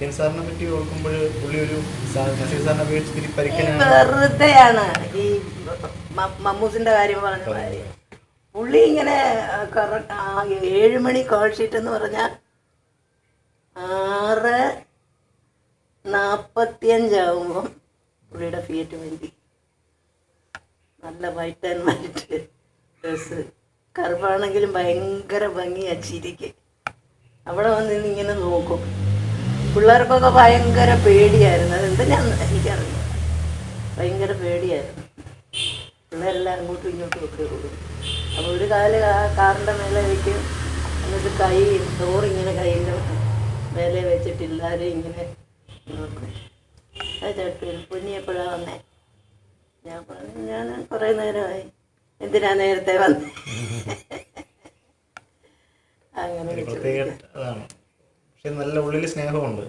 സത്യൻ സാറിനെ പറ്റി ഓർക്കുമ്പോൾ പുള്ളി ഒരു നസീർ സാറിനെ അപേക്ഷിച്ച് ഈ പരിക്കനാണ്. വെറുതെയാണ് ഈ മ- മമ്മൂസിന്റെ കാര്യം പറഞ്ഞ പുള്ളി ഇങ്ങനെ ഏഴ് മണി കോൾ ഷീറ്റ് എന്ന് പറഞ്ഞാൽ ആറ് നാൽപ്പത്തിയഞ്ചാവുമ്പം പുള്ളിയുടെ ഫിയറ്റ് വേണ്ടി നല്ല വൈറ്റ് ആൻഡ് വൈറ്റ് ഡ്രസ്സ് കറുപ്പാണെങ്കിലും ഭയങ്കര ഭംഗിയാ ചിരിക്ക്. അവിടെ വന്നിന്ന് ഇങ്ങനെ നോക്കും. പിള്ളേർക്കൊക്കെ ഭയങ്കര പേടിയായിരുന്നു. അതെന്തിനാന്ന് എനിക്കറിയില്ല. ഭയങ്കര പേടിയായിരുന്നു. പിള്ളേരെല്ലാം അങ്ങോട്ടും ഇങ്ങോട്ടും ഒക്കെ കൂടും അപ്പോൾ ഒരു കാൽ ആ കാറിന്റെ മേലെ വയ്ക്കും എന്നിട്ട് കൈ ഡോറിങ്ങനെ കൈന്റെ മേലെ വെച്ചിട്ട് എല്ലാവരും ഇങ്ങനെ നോക്കും. ആ ചേട്ടൻ പൊന്നി എപ്പോഴാണ് വന്നേ? ഞാൻ പറഞ്ഞു ഞാൻ കുറേ നേരമായി. എന്തിനാ നേരത്തെ വന്നേ? അങ്ങനെ പക്ഷെ നല്ല ഉള്ളിൽ സ്നേഹമുണ്ട്.